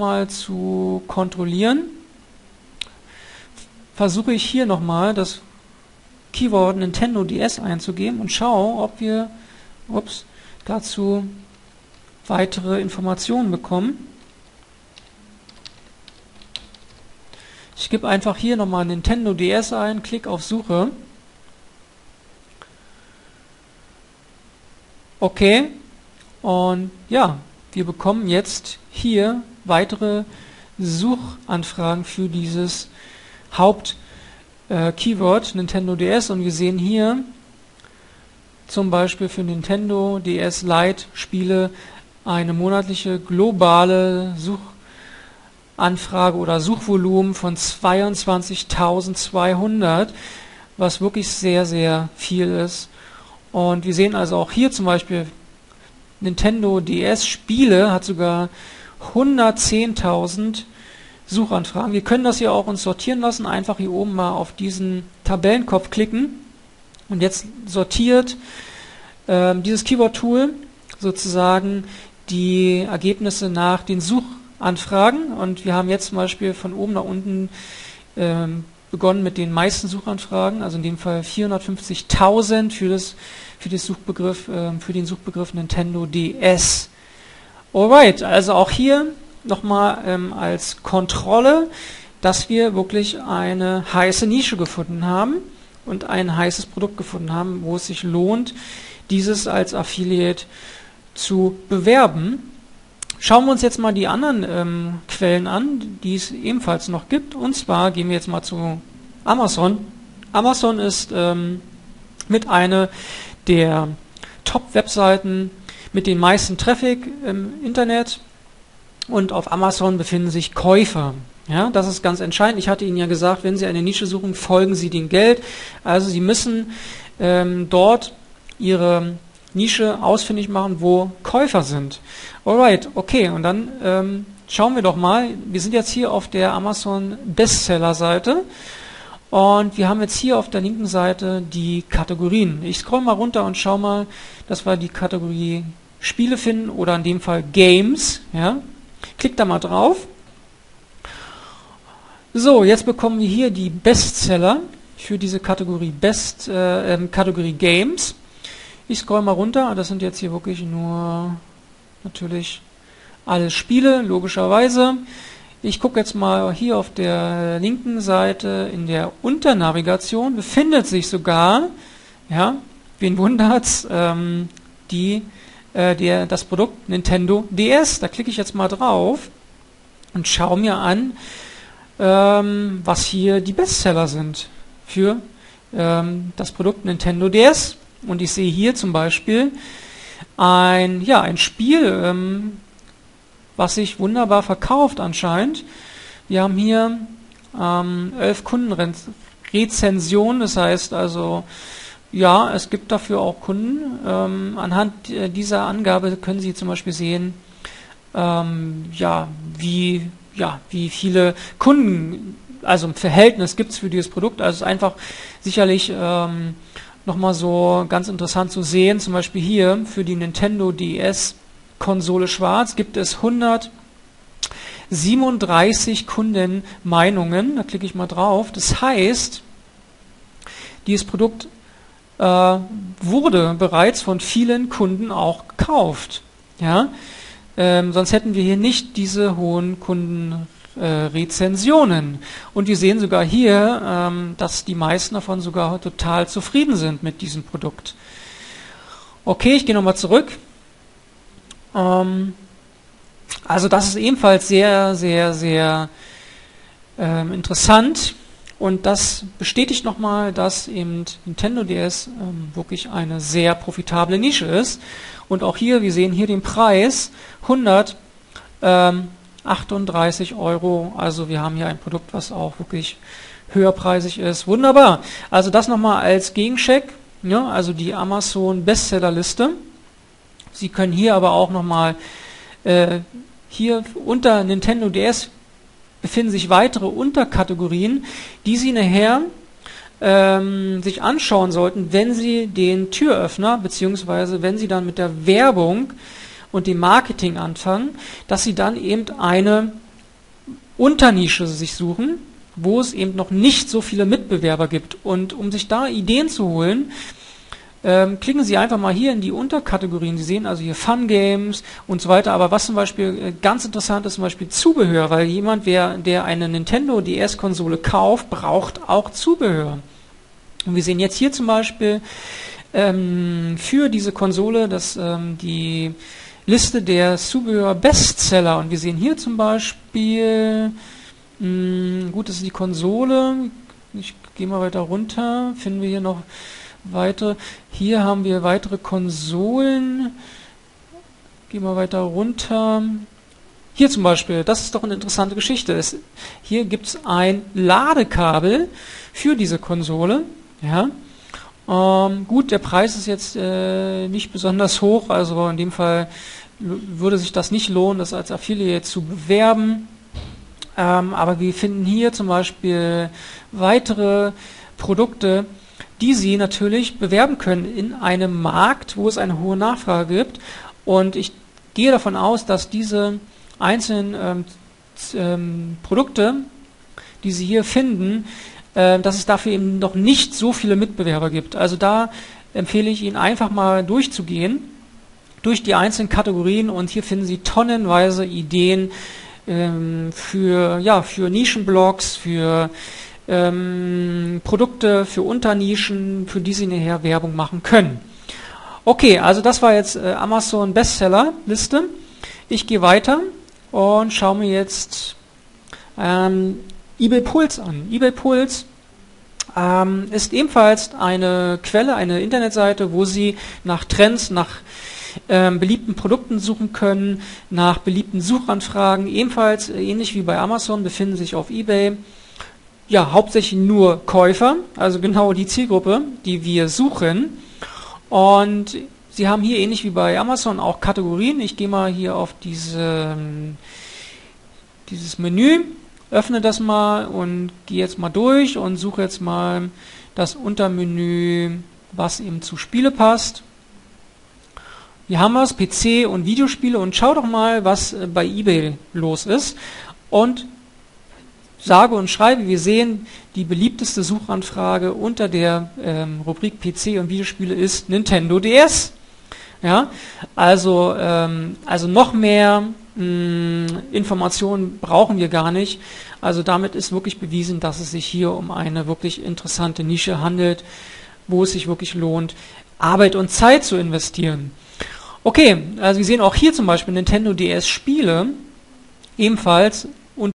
nochmal zu kontrollieren, versuche ich hier nochmal das Keyword Nintendo DS einzugeben und schaue, ob wir ups, dazu weitere Informationen bekommen. Ich gebe einfach hier nochmal Nintendo DS ein, klick auf Suche. Okay. Und ja, wir bekommen jetzt hier weitere Suchanfragen für dieses Haupt-Keyword äh, Nintendo DS und wir sehen hier zum Beispiel für Nintendo DS Lite Spiele eine monatliche globale Such Anfrage oder Suchvolumen von 22.200, was wirklich sehr, sehr viel ist. Und wir sehen also auch hier zum Beispiel Nintendo DS Spiele hat sogar 110.000 Suchanfragen. Wir können das hier auch uns sortieren lassen. Einfach hier oben mal auf diesen Tabellenkopf klicken. Und jetzt sortiert äh, dieses Keyword-Tool sozusagen die Ergebnisse nach den Suchanfragen Anfragen und wir haben jetzt zum Beispiel von oben nach unten ähm, begonnen mit den meisten Suchanfragen, also in dem Fall 450.000 für für äh, für den Suchbegriff Nintendo DS. Alright, also auch hier nochmal ähm, als Kontrolle, dass wir wirklich eine heiße Nische gefunden haben und ein heißes Produkt gefunden haben, wo es sich lohnt, dieses als Affiliate zu bewerben. Schauen wir uns jetzt mal die anderen ähm, Quellen an, die es ebenfalls noch gibt. Und zwar gehen wir jetzt mal zu Amazon. Amazon ist ähm, mit einer der Top-Webseiten mit den meisten Traffic im Internet. Und auf Amazon befinden sich Käufer. Ja, das ist ganz entscheidend. Ich hatte Ihnen ja gesagt, wenn Sie eine Nische suchen, folgen Sie dem Geld. Also Sie müssen ähm, dort Ihre Nische ausfindig machen, wo Käufer sind. Alright, okay, und dann ähm, schauen wir doch mal. Wir sind jetzt hier auf der Amazon Bestseller Seite und wir haben jetzt hier auf der linken Seite die Kategorien. Ich scroll mal runter und schau mal, dass wir die Kategorie Spiele finden oder in dem Fall Games. Ja, klick da mal drauf. So, jetzt bekommen wir hier die Bestseller für diese Kategorie Best äh, ähm, Kategorie Games. Ich scroll mal runter, das sind jetzt hier wirklich nur natürlich alle Spiele, logischerweise. Ich gucke jetzt mal hier auf der linken Seite in der Unternavigation befindet sich sogar, ja, wen wundert's, ähm, die, äh, der, das Produkt Nintendo DS. Da klicke ich jetzt mal drauf und schaue mir an, ähm, was hier die Bestseller sind für ähm, das Produkt Nintendo DS. Und ich sehe hier zum Beispiel ein, ja, ein Spiel, ähm, was sich wunderbar verkauft anscheinend. Wir haben hier ähm, elf Kundenrezensionen, das heißt also, ja, es gibt dafür auch Kunden. Ähm, anhand dieser Angabe können Sie zum Beispiel sehen, ähm, ja, wie, ja, wie viele Kunden, also ein Verhältnis gibt es für dieses Produkt. Also es ist einfach sicherlich ähm, nochmal so ganz interessant zu sehen. Zum Beispiel hier für die Nintendo DS Konsole schwarz gibt es 137 Kundenmeinungen. Da klicke ich mal drauf. Das heißt, dieses Produkt äh, wurde bereits von vielen Kunden auch gekauft. Ja? Ähm, sonst hätten wir hier nicht diese hohen Kunden äh, Rezensionen. Und wir sehen sogar hier, ähm, dass die meisten davon sogar total zufrieden sind mit diesem Produkt. Okay, ich gehe nochmal zurück. Ähm, also das ist ebenfalls sehr, sehr, sehr ähm, interessant. Und das bestätigt nochmal, dass eben Nintendo DS ähm, wirklich eine sehr profitable Nische ist. Und auch hier, wir sehen hier den Preis 100 ähm, 38 Euro. Also wir haben hier ein Produkt, was auch wirklich höherpreisig ist. Wunderbar. Also das nochmal als Gegencheck. Ja, also die Amazon Bestsellerliste. Sie können hier aber auch nochmal äh, hier unter Nintendo DS befinden sich weitere Unterkategorien, die Sie nachher ähm, sich anschauen sollten, wenn Sie den Türöffner beziehungsweise wenn Sie dann mit der Werbung und dem Marketing anfangen, dass sie dann eben eine Unternische sich suchen, wo es eben noch nicht so viele Mitbewerber gibt. Und um sich da Ideen zu holen, ähm, klicken Sie einfach mal hier in die Unterkategorien. Sie sehen also hier Fun Games und so weiter. Aber was zum Beispiel äh, ganz interessant ist, zum Beispiel Zubehör, weil jemand, wer, der eine Nintendo DS-Konsole kauft, braucht auch Zubehör. Und wir sehen jetzt hier zum Beispiel ähm, für diese Konsole dass ähm, die Liste der Zubehör Bestseller. Und wir sehen hier zum Beispiel, mh, hm, gut, das ist die Konsole. Ich gehe mal weiter runter. Finden wir hier noch weitere. Hier haben wir weitere Konsolen. Gehen wir weiter runter. Hier zum Beispiel, das ist doch eine interessante Geschichte. Es, hier gibt es ein Ladekabel für diese Konsole. Ja. Ähm, gut, der Preis ist jetzt äh, nicht besonders hoch, also in dem Fall würde sich das nicht lohnen, das als Affiliate zu bewerben. Ähm, aber wir finden hier zum Beispiel weitere Produkte, die Sie natürlich bewerben können in einem Markt, wo es eine hohe Nachfrage gibt. Und ich gehe davon aus, dass diese einzelnen ähm, ähm, Produkte, die Sie hier finden, äh, dass es dafür eben noch nicht so viele Mitbewerber gibt. Also da empfehle ich Ihnen einfach mal durchzugehen durch die einzelnen Kategorien und hier finden Sie tonnenweise Ideen ähm, für, ja, für Nischenblogs, für ähm, Produkte für Unternischen, für die Sie nachher Werbung machen können. Okay, also das war jetzt äh, Amazon Bestseller Liste. Ich gehe weiter und schaue mir jetzt ähm, eBay Puls an. eBay Puls ähm, ist ebenfalls eine Quelle, eine Internetseite, wo Sie nach Trends, nach ähm, beliebten Produkten suchen können, nach beliebten Suchanfragen. Ebenfalls äh, ähnlich wie bei Amazon befinden sich auf eBay ja, hauptsächlich nur Käufer, also genau die Zielgruppe, die wir suchen. Und Sie haben hier ähnlich wie bei Amazon auch Kategorien. Ich gehe mal hier auf diese, dieses Menü, öffne das mal und gehe jetzt mal durch und suche jetzt mal das Untermenü, was eben zu Spiele passt. Hier haben wir es, PC und Videospiele und schau doch mal, was äh, bei eBay los ist. Und sage und schreibe, wir sehen, die beliebteste Suchanfrage unter der ähm, Rubrik PC und Videospiele ist Nintendo DS. Ja, also, ähm, also noch mehr mh, mm, Informationen brauchen wir gar nicht. Also damit ist wirklich bewiesen, dass es sich hier um eine wirklich interessante Nische handelt, wo es sich wirklich lohnt, Arbeit und Zeit zu investieren. Okay, also wir sehen auch hier zum Beispiel Nintendo DS Spiele ebenfalls